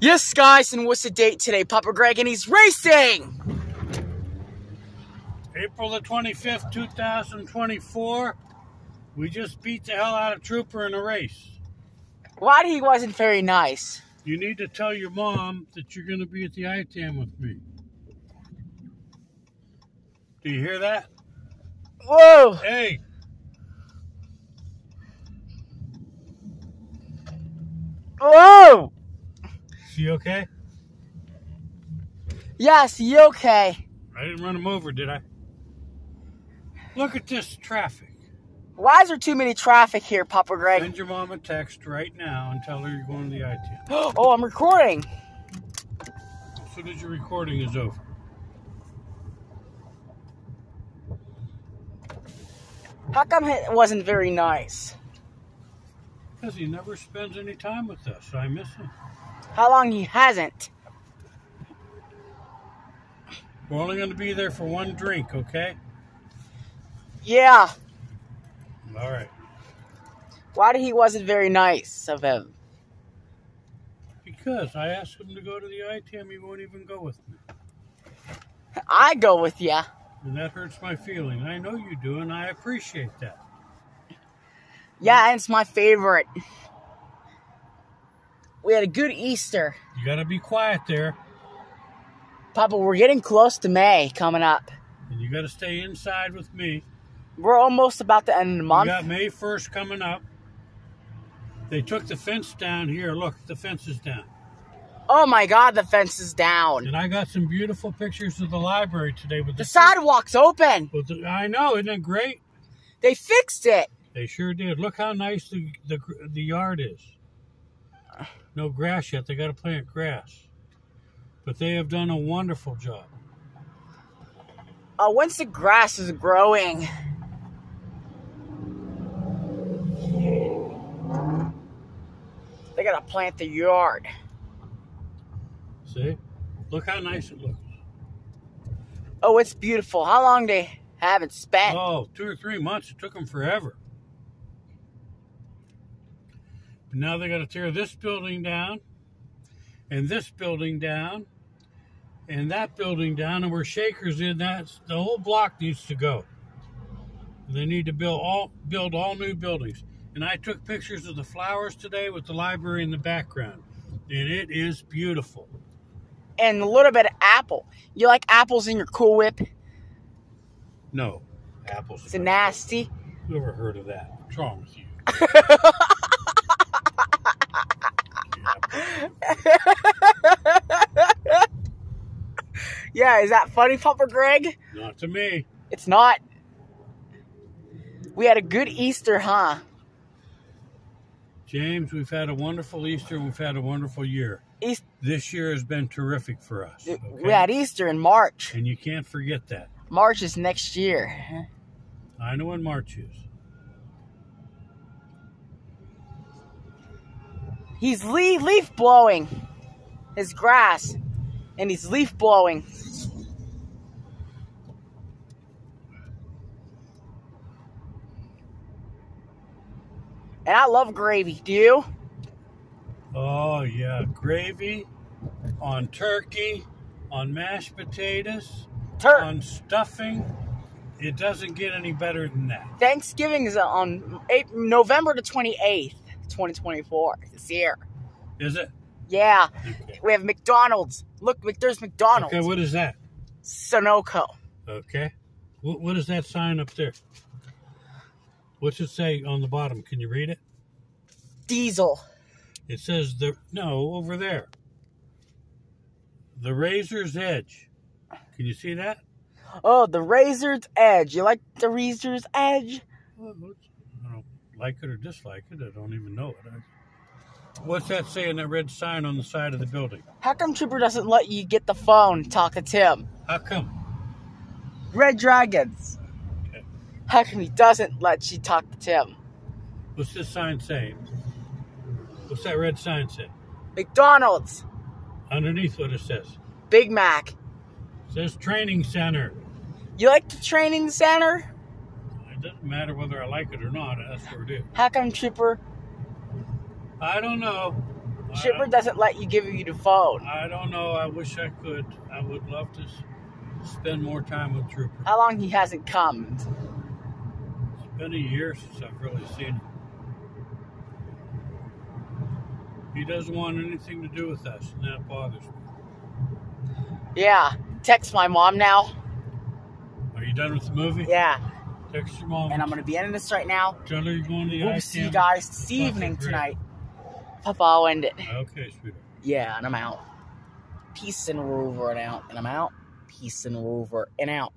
Yes, guys, and what's the date today? Papa Greg, and he's racing! April the 25th, 2024. We just beat the hell out of Trooper in a race. Why he wasn't very nice? You need to tell your mom that you're going to be at the ITAM with me. Do you hear that? Whoa! Hey! Whoa! She okay? Yes, you okay? I didn't run him over, did I? Look at this traffic. Why is there too many traffic here, Papa Greg? Send your mom a text right now and tell her you're going to the ITAM. oh, I'm recording. As soon as your recording is over. How come it wasn't very nice? Because he never spends any time with us. I miss him. How long he hasn't? We're only going to be there for one drink, okay? Yeah. All right. Why did he wasn't very nice of him? Because I asked him to go to the ITAM, he won't even go with me. I go with ya. And that hurts my feeling. I know you do, and I appreciate that. Yeah, it's my favorite. We had a good Easter. You got to be quiet there, Papa, we're getting close to May coming up. and you got to stay inside with me. We're almost about the end of the We month. got May 1st coming up. They took the fence down here. Look, the fence is down. Oh my god, the fence is down. And I got some beautiful pictures of the library today with The the, sidewalk's open. with the I know, isn't it great? They fixed it. They sure did. Look how nice the the, the yard is. No grass yet. They got to plant grass, but they have done a wonderful job. Uh, once the grass is growing, they gotta plant the yard. See, look how nice it looks. Oh, it's beautiful. How long they haven't spent? Oh, two or three months. It took them forever. But now they got to tear this building down, and this building down, and that building down, and where Shakers in, that's the whole block needs to go. They need to build all build all new buildings. And I took pictures of the flowers today with the library in the background, and it is beautiful. And a little bit of apple. You like apples in your Cool Whip? No, apples. It's nasty. Who ever heard of that? What's wrong with you? Yeah, is that funny, Papa Greg? Not to me. It's not. We had a good Easter, huh? James, we've had a wonderful Easter we've had a wonderful year. East- This year has been terrific for us. We had Easter in March. And you can't forget that. March is next year. I know when March is. He's leaf, leaf blowing his grass, and he's leaf blowing. And I love gravy. Do you? Oh, yeah. Gravy on turkey, on mashed potatoes, Tur- on stuffing. It doesn't get any better than that. Thanksgiving is on April, November the 28th, 2024. This year. Is it? Yeah. We have McDonald's. Look, there's McDonald's. Okay, what is that? Sunoco. Okay. What, what is that sign up there? What's it say on the bottom? Can you read it? Diesel. It says the no over there. The razor's edge. Can you see that? Oh, the Razor's Edge. You like the Razor's Edge? Well, I don't like it or dislike it. I don't even know it. I, what's that say in that red sign on the side of the building? How come Trooper doesn't let you get the phone talk to Tim? How come? Red Dragons. Okay. How come he doesn't let you talk to Tim? What's this sign say? What's that red sign say? McDonald's. Underneath what it says. Big Mac. It says training center. You like the training center? It doesn't matter whether I like it or not. That's where it is. How come Trooper? I don't know. Chipper I, doesn't let you give you the phone. I don't know. I wish I could. I would love to spend more time with Trooper. How long he hasn't come? It's been a year since I've really seen him. He doesn't want anything to do with us, and that bothers me. Yeah. Text my mom now. Are you done with the movie? Yeah. Text your mom. And I'm gonna be ending this right now. Tell her you're going to the We'll see you guys this evening tonight. Papa, I'll end it. Okay, sweetheart. Yeah, and I'm out. Peace and we're and out. And I'm out. Peace and we're and out.